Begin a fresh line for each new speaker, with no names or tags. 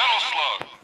Metal Slug.